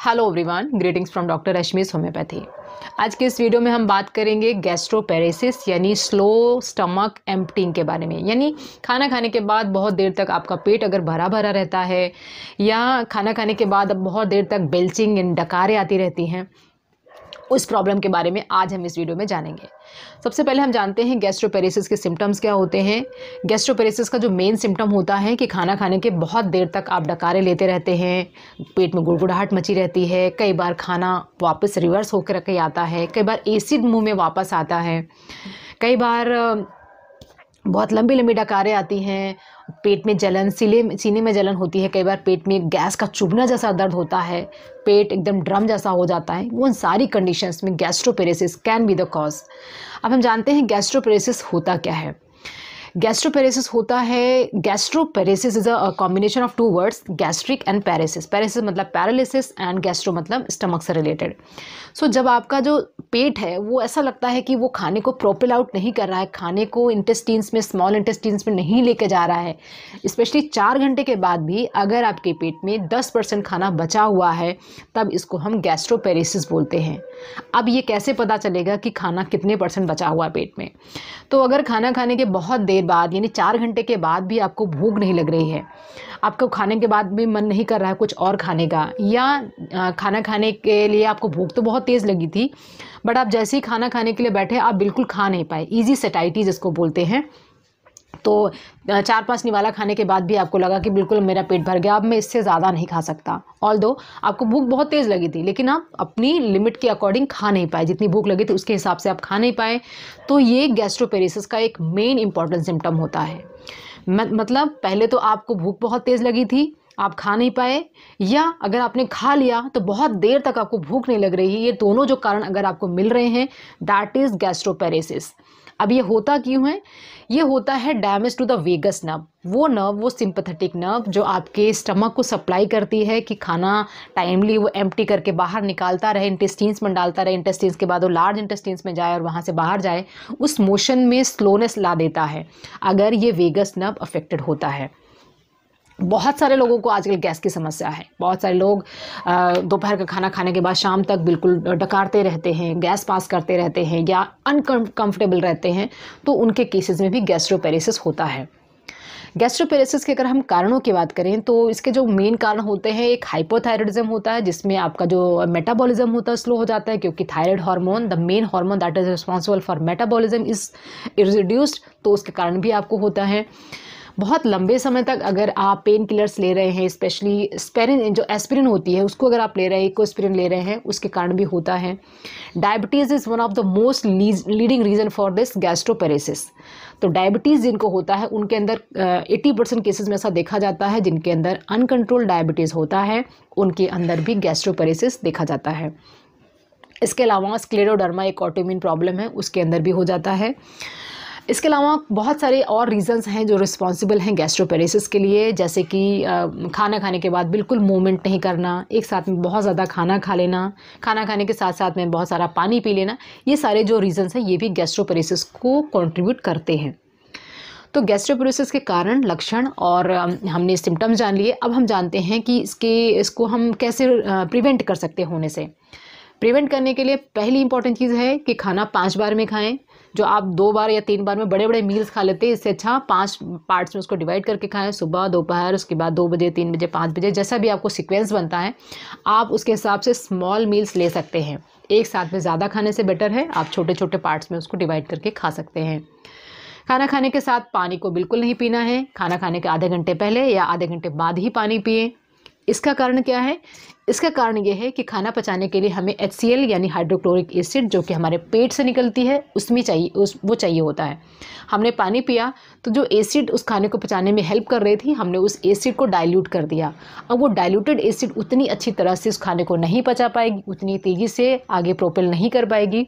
Hello everyone greetings from doctor Rashmi's homeopathy आज के इस वीडियो में हम बात करेंगे गैस्ट्रोपेरेसिस यानी स्लो स्टमक एम्पटिंग के बारे में। यानी खाना खाने के बाद बहुत देर तक आपका पेट अगर भरा भरा रहता है, या खाना खाने के बाद अब बहुत देर तक बेल्चिंग एंड डकारें आती रहती हैं उस प्रॉब्लम के बारे में आज हम इस वीडियो में जानेंगे। सबसे पहले हम जानते हैं गैस्ट्रोपेरेसिस के सिम्टम्स क्या होते हैं। गैस्ट्रोपेरेसिस का जो मेन सिम्टम होता है कि खाना खाने के बहुत देर तक आप डकारे लेते रहते हैं, पेट में गुड़गुड़ाहट मची रहती है, कई बार खाना वापस रिवर्स होकर के आता है, कई बार एसिड मुँह में वापस आता है, कई बार, बहुत लंबी लंबी डकारें आती हैं पेट में जलन, सीले, सीने में जलन होती है, कई बार पेट में गैस का चुभना जैसा दर्द होता है, पेट एकदम ड्रम जैसा हो जाता है, वो सारी कंडीशंस में gastroparesis can be the cause अब हम जानते हैं गैस्ट्रोपेरेसिस होता क्या है। गैस्ट्रोपेरेसिस होता है gastroparesis is a combination of two words gastric and paresis paresis मतलब पैरालिसिस एंड गैस्ट्रो मतलब स्टमक से रिलेटेड सो जब आपका जो पेट है, वो ऐसा लगता है कि वो खाने को प्रोपिल आउट नहीं कर रहा है, खाने को इंटेस्टीन्स में स्मॉल इंटेस्टीन्स में नहीं लेके जा रहा है स्पेशली चार घंटे के बाद भी अगर आपके पेट में दस परसेंट खाना बचा हुआ है, तब इसको हम गैस्ट्रोपेरेसिस बोलते हैं। अब ये कैसे पता चलेगा कि खाना कितने परसेंट बचा हुआ है पेट में? तो अगर खाना खाने के बहुत देर बाद, यानी चार घंटे के बाद भी आपको भूख नहीं लग रही है। आपको खाने के बाद भी मन नहीं कर रहा है कुछ और खाने का। या खाना खाने के लिए आपको भूख तो बहुत तेज़ लगी थी, बट आप जैसे ही खाना खाने के लिए बैठे, आप बिल्कुल खा नहीं पाए। ईजी सेटाइटी जिसको बोलते हैं। तो चार पाँच निवाला खाने के बाद भी आपको लगा कि बिल्कुल मेरा पेट भर गया, अब मैं इससे ज़्यादा नहीं खा सकता। ऑल दो आपको भूख बहुत तेज़ लगी थी, लेकिन आप अपनी लिमिट के अकॉर्डिंग खा नहीं पाए। जितनी भूख लगी थी, उसके हिसाब से आप खा नहीं पाए। तो ये गैस्ट्रोपेरिसिस का एक मेन इंपॉर्टेंट सिम्टम होता है। मतलब पहले तो आपको भूख बहुत तेज़ लगी थी आप खा नहीं पाए, या अगर आपने खा लिया तो बहुत देर तक आपको भूख नहीं लग रही, ये दोनों जो कारण अगर आपको मिल रहे हैं दैट इज़ गैस्ट्रोपेरेसिस अब ये होता क्यों है? ये होता है damage to the vagus nerve वो नर्व वो सिंपथेटिक नर्व जो आपके स्टमक को सप्लाई करती है कि खाना टाइमली वो एम्प्टी करके बाहर निकालता रहे इंटेस्टीन्स में डालता रहे इंटेस्टीन्स के बाद वो लार्ज इंटेस्टीन्स में जाए और वहाँ से बाहर जाए, उस मोशन में स्लोनेस ला देता है, अगर ये वेगस नर्व अफेक्टेड होता है। बहुत सारे लोगों को आजकल गैस की समस्या है। बहुत सारे लोग दोपहर का खाना खाने के बाद शाम तक बिल्कुल डकारते रहते हैं, गैस पास करते रहते हैं या अनकम्फर्टेबल रहते हैं तो उनके केसेस में भी गैस्ट्रोपेरेसिस होता है। गैस्ट्रोपेरेसिस के अगर हम कारणों की बात करें तो इसके जो मेन कारण होते हैं, एक हाइपोथायरॉयडिज्म होता है, जिसमें आपका जो मेटाबॉलिज्म होता है स्लो हो जाता है, क्योंकि thyroid hormone the main hormone that is responsible for metabolism is reduced तो उसके कारण भी आपको होता है। बहुत लंबे समय तक अगर आप पेन किलर्स ले रहे हैं स्पेशली स्पेरिन जो एस्पिरिन होती है, उसको अगर आप ले रहे हैं इकोस्पिरिन ले रहे हैं, उसके कारण भी होता है। Diabetes is one of the most leading reason for this gastroparesis तो डायबिटीज़ जिनको होता है, उनके अंदर एट्टी परसेंट केसेज में ऐसा देखा जाता है, जिनके अंदर अनकंट्रोल डायबिटीज़ होता है, उनके अंदर भी गैस्ट्रोपेरेसिस देखा जाता है। इसके अलावा स्क्लेरोडर्मा एक ऑटोमिन प्रॉब्लम है, उसके अंदर भी हो जाता है। इसके अलावा बहुत सारे और रीज़न्स हैं जो रिस्पॉन्सिबल हैं गैस्ट्रोपेरेसिस के लिए, जैसे कि खाना खाने के बाद बिल्कुल मूवमेंट नहीं करना, एक साथ में बहुत ज़्यादा खाना खा लेना, खाना खाने के साथ साथ में बहुत सारा पानी पी लेना, ये सारे जो रीज़न्स हैं, ये भी गैस्ट्रोपेरेसिस को कॉन्ट्रीब्यूट करते हैं। तो गैस्ट्रोपेरेसिस के कारण, लक्षण और हमने सिम्टम्स जान लिए। अब हम जानते हैं कि इसके, इसको हम कैसे प्रिवेंट कर सकते होने से। प्रिवेंट करने के लिए पहली इंपॉर्टेंट चीज़ है कि खाना पाँच बार में खाएँ जो आप दो बार या तीन बार में बड़े बड़े मील्स खा लेते हैं, इससे अच्छा पाँच पार्ट्स में उसको डिवाइड करके खाएँ, सुबह, दोपहर, उसके बाद दो बजे, तीन बजे, पाँच बजे, जैसा भी आपको सिक्वेंस बनता है, आप उसके हिसाब से स्मॉल मील्स ले सकते हैं। एक साथ में ज़्यादा खाने से बेटर है, आप छोटे छोटे पार्ट्स में उसको डिवाइड करके खा सकते हैं। खाना खाने के साथ पानी को बिल्कुल नहीं पीना है, खाना खाने के आधे घंटे पहले या आधे घंटे बाद ही पानी पिए। इसका कारण क्या है? इसका कारण यह है कि खाना पचाने के लिए हमें एच यानी हाइड्रोक्लोरिक एसिड जो कि हमारे पेट से निकलती है, उसमें चाहिए, उस, वो चाहिए होता है। हमने पानी पिया तो जो एसिड उस खाने को पचाने में हेल्प कर रही थी, हमने उस एसिड को डाइल्यूट कर दिया। अब वो डाइल्यूटेड एसिड उतनी अच्छी तरह से उस खाने को नहीं पचा पाएगी, उतनी तेज़ी से आगे प्रोपेल नहीं कर पाएगी।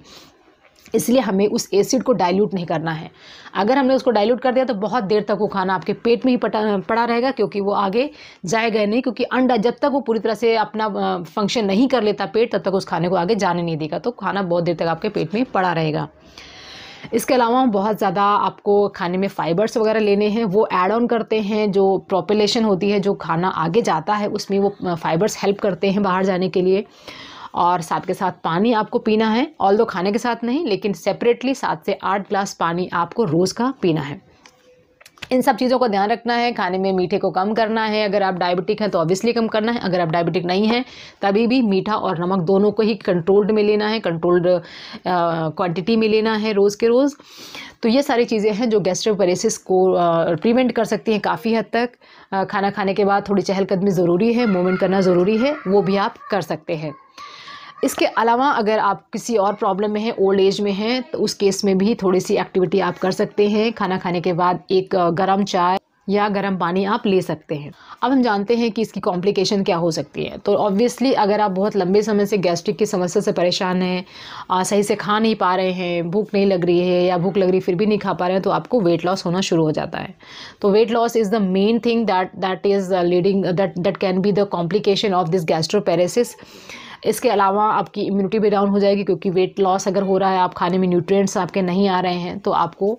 इसलिए हमें उस एसिड को डाइल्यूट नहीं करना है। अगर हमने उसको डाइल्यूट कर दिया तो बहुत देर तक वो खाना आपके पेट में ही पटा, पड़ा रहेगा क्योंकि वो आगे जाएगा नहीं, क्योंकि अंडा जब तक वो पूरी तरह से अपना फ़ंक्शन नहीं कर लेता पेट, तब तक उस खाने को आगे जाने नहीं देगा। तो खाना बहुत देर तक आपके पेट में पड़ा रहेगा। इसके अलावा बहुत ज़्यादा आपको खाने में फ़ाइबर्स वगैरह लेने हैं, वो ऐड ऑन करते हैं, जो प्रोपलेशन होती है, जो खाना आगे जाता है, उसमें वो फ़ाइबर्स हेल्प करते हैं बाहर जाने के लिए। और साथ के साथ पानी आपको पीना है। ऑल दो खाने के साथ नहीं, लेकिन सेपरेटली सात से आठ ग्लास पानी आपको रोज़ का पीना है। इन सब चीज़ों का ध्यान रखना है। खाने में मीठे को कम करना है। अगर आप डायबिटिक हैं तो ऑब्वियसली कम करना है। अगर आप डायबिटिक नहीं हैं, तभी भी मीठा और नमक दोनों को ही कंट्रोल्ड में लेना है। कंट्रोल्ड क्वांटिटी में लेना है रोज़ के रोज़। तो ये सारी चीज़ें हैं जो गैस्ट्रोपेरेसिस को प्रिवेंट कर सकती हैं काफ़ी हद तक। खाना खाने के बाद थोड़ी चहलकदमी ज़रूरी है मूवमेंट करना ज़रूरी है, वो भी आप कर सकते हैं। इसके अलावा अगर आप किसी और प्रॉब्लम में हैं ओल्ड एज में हैं तो उस केस में भी थोड़ी सी एक्टिविटी आप कर सकते हैं। खाना खाने के बाद एक गर्म चाय या गर्म पानी आप ले सकते हैं। अब हम जानते हैं कि इसकी कॉम्प्लिकेशन क्या हो सकती है। तो ऑब्वियसली अगर आप बहुत लंबे समय से गैस्ट्रिक की समस्या से परेशान हैं सही से खा नहीं पा रहे हैं, भूख नहीं लग रही है या भूख लग रही फिर भी नहीं खा पा रहे हैं तो आपको वेट लॉस होना शुरू हो जाता है। तो weight loss is the main thing that that is leading that that can be the complication of this gastroparesis इसके अलावा आपकी इम्यूनिटी भी डाउन हो जाएगी क्योंकि वेट लॉस अगर हो रहा है, आप खाने में न्यूट्रिएंट्स आपके नहीं आ रहे हैं तो आपको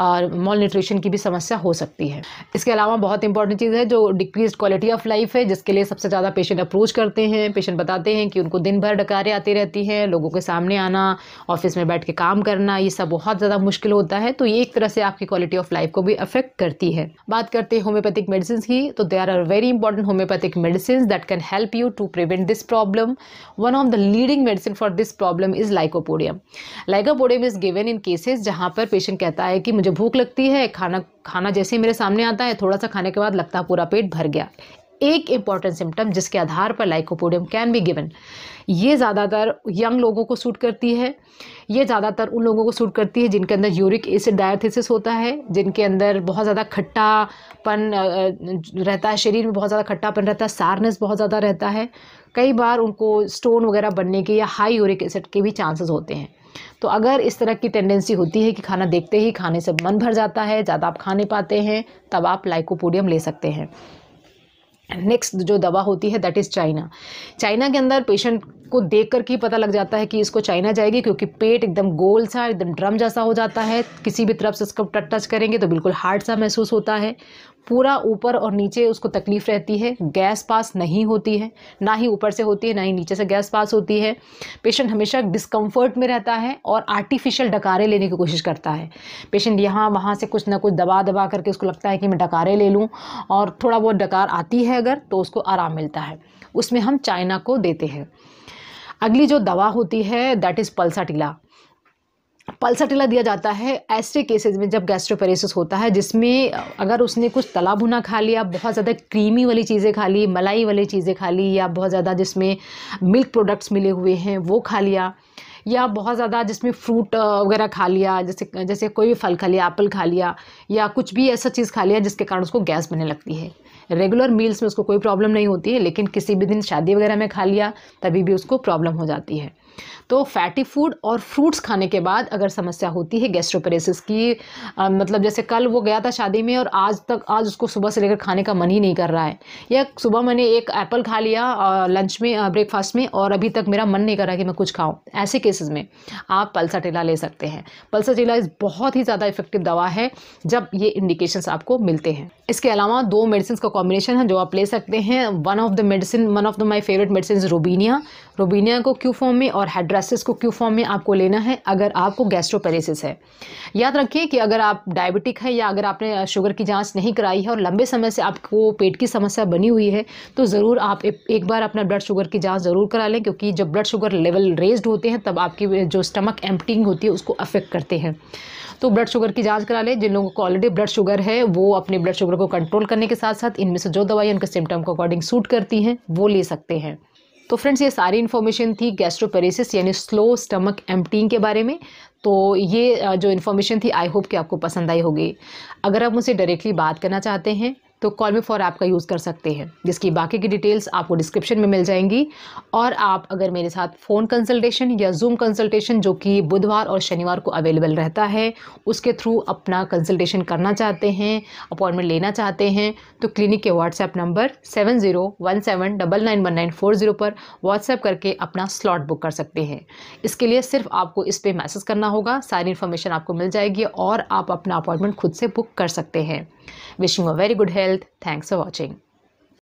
मॉल न्यूट्रिशन की भी समस्या हो सकती है। इसके अलावा बहुत इंपॉर्टेंट चीज़ है जो डिक्रीज क्वालिटी ऑफ़ लाइफ है, जिसके लिए सबसे ज़्यादा पेशेंट अप्रोच करते हैं पेशेंट बताते हैं कि उनको दिन भर डकारें आती रहती हैं, लोगों के सामने आना ऑफ़िस में बैठ के काम करना, ये सब बहुत ज़्यादा मुश्किल होता है तो ये एक तरह से आपकी क्वालिटी ऑफ़ लाइफ को भी अफेक्ट करती है। बात करते हैं होम्योपैथिक मेडिसिन की तो they are are very important homeopathic medicine that can help you to prevent this problem one of the leading medicine for this problem is lycopodium lycopodium is given in cases जहाँ पर patient कहता है कि मुझे भूख लगती है, खाना खाना जैसे ही मेरे सामने आता है, थोड़ा सा खाने के बाद लगता है पूरा पेट भर गया। एक इंपॉर्टेंट सिम्टम जिसके आधार पर लाइकोपोडियम कैन बी गिवन ये ज़्यादातर यंग लोगों को सूट करती है। ये ज़्यादातर उन लोगों को सूट करती है जिनके अंदर यूरिक एसिड डायथिसिस होता है, जिनके अंदर बहुत ज़्यादा खट्टापन रहता है, शरीर में बहुत ज़्यादा खट्टापन रहता है, सारनेस बहुत ज़्यादा रहता है। कई बार उनको स्टोन वगैरह बनने के या हाई यूरिक एसिड के भी चांसेस होते हैं। तो अगर इस तरह की टेंडेंसी होती है कि खाना देखते ही खाने से मन भर जाता है, ज़्यादा आप खाने पाते हैं, तब आप लाइकोपोडियम ले सकते हैं। नेक्स्ट जो दवा होती है दैट इज़ चाइना चाइना के अंदर पेशेंट को देख कर ही पता लग जाता है कि इसको चाइना जाएगी, क्योंकि पेट एकदम गोल सा, एकदम ड्रम जैसा हो जाता है। किसी भी तरफ़ से इसको टच करेंगे तो बिल्कुल हार्ड सा महसूस होता है। पूरा ऊपर और नीचे उसको तकलीफ़ रहती है, गैस पास नहीं होती है, ना ही ऊपर से होती है, ना ही नीचे से गैस पास होती है। पेशेंट हमेशा डिस्कम्फर्ट में रहता है और आर्टिफिशियल डकारे लेने की कोशिश करता है। पेशेंट यहाँ वहाँ से कुछ ना कुछ दबा दबा करके उसको लगता है कि मैं डकारे ले लूँ और थोड़ा बहुत डकार आती है अगर तो उसको आराम मिलता है। उसमें हम चाइना को देते हैं। अगली जो दवा होती है दैट इज़ पल्साटिला। पल्साटिला दिया जाता है ऐसे केसेस में जब गैस्ट्रोपेरेसिस होता है, जिसमें अगर उसने कुछ तला भुना खा लिया, बहुत ज़्यादा क्रीमी वाली चीज़ें खा ली, मलाई वाली चीज़ें खा ली, या बहुत ज़्यादा जिसमें मिल्क प्रोडक्ट्स मिले हुए हैं, वो खा लिया, या बहुत ज़्यादा जिसमें फ्रूट वगैरह खा लिया, जैसे जैसे कोई भी फल खा लिया एप्पल खा लिया, या कुछ भी ऐसा चीज़ खा लिया जिसके कारण उसको गैस बनने लगती है। रेगुलर मील्स में उसको कोई प्रॉब्लम नहीं होती है, लेकिन किसी भी दिन शादी वगैरह में खा लिया, तभी भी उसको प्रॉब्लम हो जाती है। तो फैटी फ़ूड और फ्रूट्स खाने के बाद अगर समस्या होती है गैस्ट्रोपेरेसिस की आ, मतलब जैसे कल वो गया था शादी में और आज तक आज उसको सुबह से लेकर खाने का मन ही नहीं कर रहा है। या सुबह मैंने एक एप्पल खा लिया लंच में ब्रेकफास्ट में और अभी तक मेरा मन नहीं कर रहा कि मैं कुछ खाऊँ। ऐसे केसेस में आप पल्साटेला ले सकते हैं। पल्साटेला इस बहुत ही ज़्यादा इफ़ेक्टिव दवा है जब ये इंडिकेशंस आपको मिलते हैं। इसके अलावा दो मेडिसिन का कॉम्बिनेशन है जो आप ले सकते हैं। One of the medicine one of the my favourite medicine robinia robinia को क्यू फॉर्म में और हाइड्रासिस को क्यू फॉर्म में आपको लेना है अगर आपको गैस्ट्रोपेरेसिस है। याद रखिए कि अगर आप डायबिटिक हैं या अगर आपने शुगर की जाँच नहीं कराई है और लंबे समय से आपको पेट की समस्या बनी हुई है तो ज़रूर आप एक बार अपना ब्लड शुगर की जाँच ज़रूर करा लें, क्योंकि जब ब्लड शुगर लेवल रेज्ड होते हैं, तब आपकी जो स्टमक एम्पटिंग होती है, उसको अफेक्ट करते हैं। तो ब्लड शुगर की जाँच करा लें। जिन लोगों को ऑलरेडी ब्लड शुगर है, वो अपने ब्लड शुगर को कंट्रोल करने के साथ साथ इनमें से जो दवाई, उनके सिम्टम को अकॉर्डिंग सूट करती हैं, वो ले सकते हैं। तो फ्रेंड्स ये सारी इन्फॉर्मेशन थी गैस्ट्रोपेरेसिस यानी स्लो स्टमक एम्पटिंग के बारे में। तो ये जो इन्फॉर्मेशन थी आई होप कि आपको पसंद आई होगी। अगर आप मुझसे डायरेक्टली बात करना चाहते हैं तो कॉल मी फॉर ऐप का यूज़ कर सकते हैं। जिसकी बाकी की डिटेल्स आपको डिस्क्रिप्शन में मिल जाएँगी। और आप अगर मेरे साथ फ़ोन कंसल्टेशन या जूम कंसल्टेशन जो कि बुधवार और शनिवार को अवेलेबल रहता है, उसके थ्रू अपना कंसल्टेशन करना चाहते हैं अपॉइंटमेंट लेना चाहते हैं तो क्लिनिक के WhatsApp number seven zero one seven double nine one nine four zero पर व्हाट्सएप करके अपना स्लॉट बुक कर सकते हैं। इसके लिए सिर्फ़ आपको इस पर मैसेज करना होगा, सारी इन्फॉर्मेशन आपको मिल जाएगी और आप अपना अपॉइंटमेंट खुद से बुक कर सकते हैं। Wishing you a very good health. Thanks for watching.